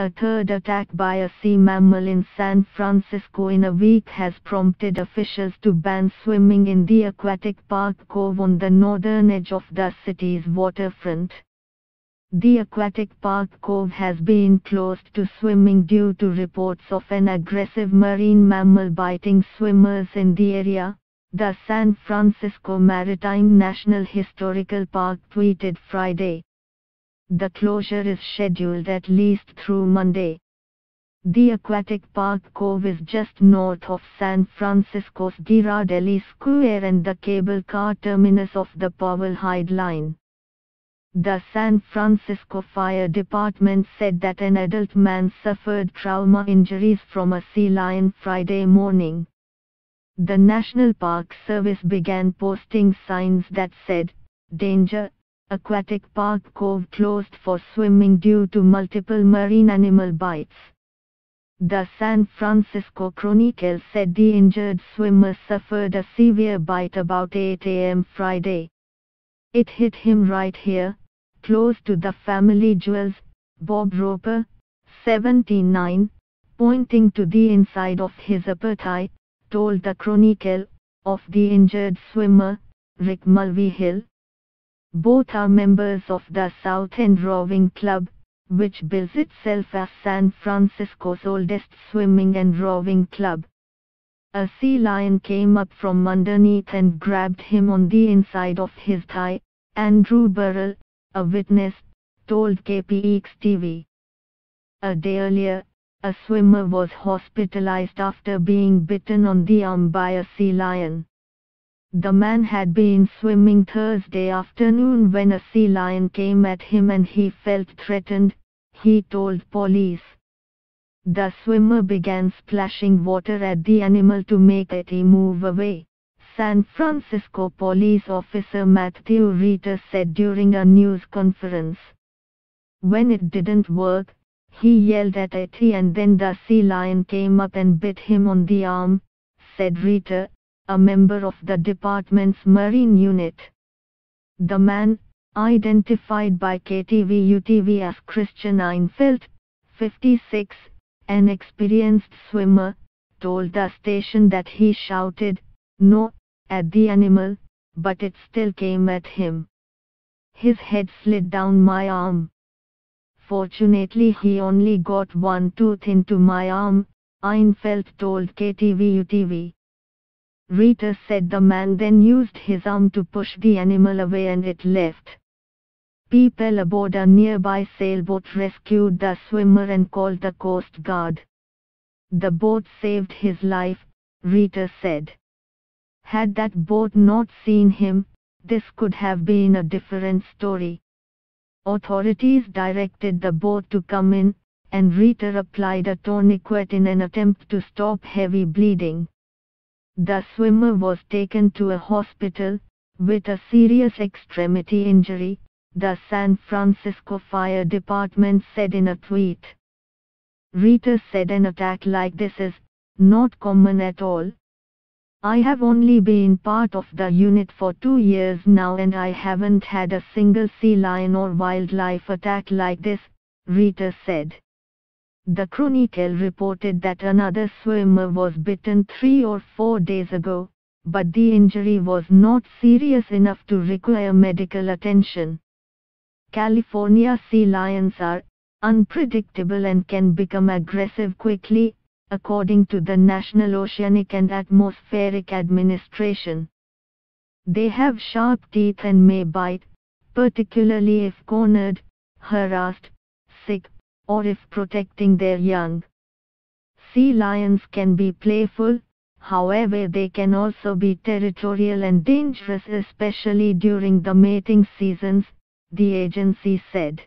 A third attack by a sea mammal in San Francisco in a week has prompted officials to ban swimming in the aquatic park cove on the northern edge of the city's waterfront. The aquatic park cove has been closed to swimming due to reports of an aggressive marine mammal biting swimmers in the area, the San Francisco Maritime National Historical Park tweeted Friday. The closure is scheduled at least through Monday. The aquatic park cove is just north of San Francisco's Ghirardelli Square and the cable car terminus of the Powell-Hyde line. The San Francisco Fire Department said that an adult man suffered trauma injuries from a sea lion Friday morning. The National Park Service began posting signs that said, Danger, aquatic park cove closed for swimming due to multiple marine animal bites. The San Francisco Chronicle said the injured swimmer suffered a severe bite about 8 a.m. Friday. It hit him right here, close to the family jewels, Bob Roper, 79, pointing to the inside of his upper thigh, told the Chronicle, of the injured swimmer, Rick Mulvihill. Both are members of the South End Rowing Club, which bills itself as San Francisco's oldest swimming and rowing club. A sea lion came up from underneath and grabbed him on the inside of his thigh, Andrew Burrell, a witness, told KPIX TV. A day earlier, a swimmer was hospitalized after being bitten on the arm by a sea lion. The man had been swimming Thursday afternoon when a sea lion came at him and he felt threatened, he told police. The swimmer began splashing water at the animal to make it move away, San Francisco police officer Matthew Reiter said during a news conference. When it didn't work, he yelled at it and then the sea lion came up and bit him on the arm, said Reiter a member of the department's marine unit. The man, identified by KTVU-TV as Christian Einfeld, 56, an experienced swimmer, told the station that he shouted, no, at the animal, but it still came at him. His head slid down my arm. Fortunately he only got one tooth into my arm, Einfeld told KTVU-TV. Reiter said the man then used his arm to push the animal away and it left. People aboard a nearby sailboat rescued the swimmer and called the Coast Guard. The boat saved his life, Reiter said. Had that boat not seen him, this could have been a different story. Authorities directed the boat to come in, and Reiter applied a tourniquet in an attempt to stop heavy bleeding. The swimmer was taken to a hospital, with a serious extremity injury, the San Francisco Fire Department said in a tweet. Reiter said an attack like this is not common at all. I have only been part of the unit for two years now and I haven't had a single sea lion or wildlife attack like this, Reiter said. The Chronicle reported that another swimmer was bitten three or four days ago, but the injury was not serious enough to require medical attention. California sea lions are unpredictable and can become aggressive quickly, according to the National Oceanic and Atmospheric Administration. They have sharp teeth and may bite, particularly if cornered, harassed, sick, or if protecting their young. Sea lions can be playful, however they can also be territorial and dangerous especially during the mating seasons, the agency said.